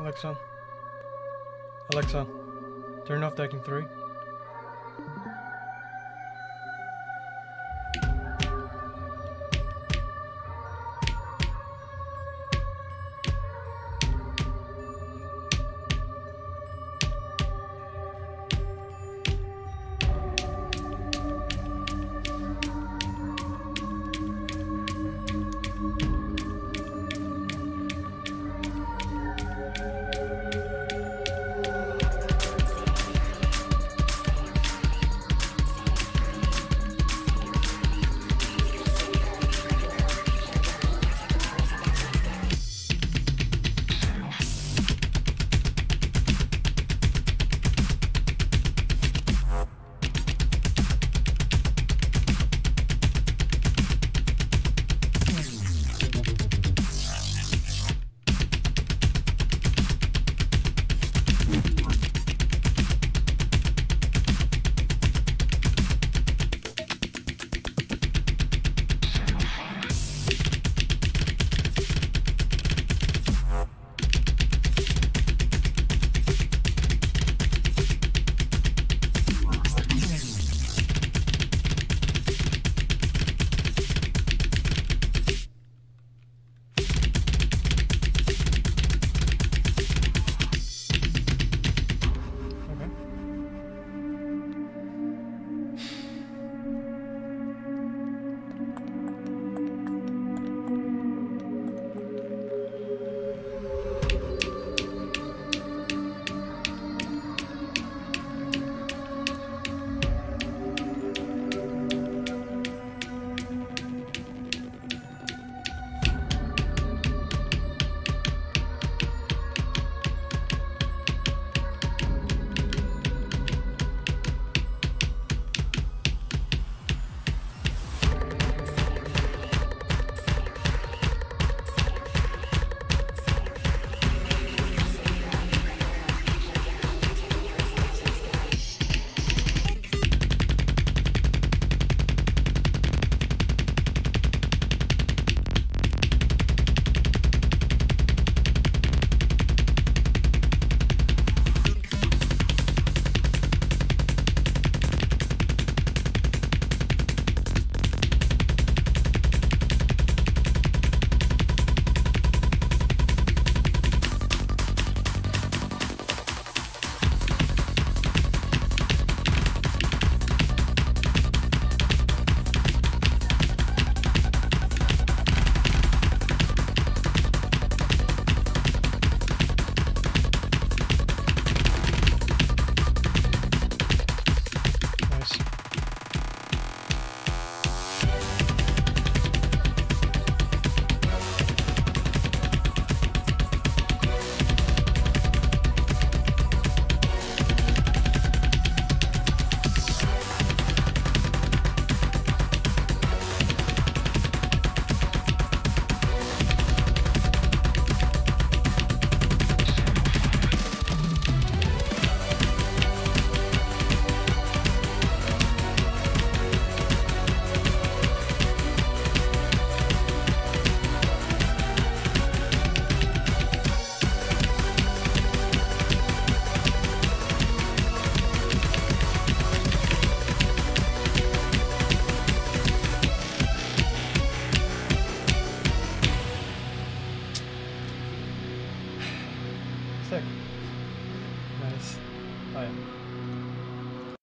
Alexa. Alexa, turn off decking 3.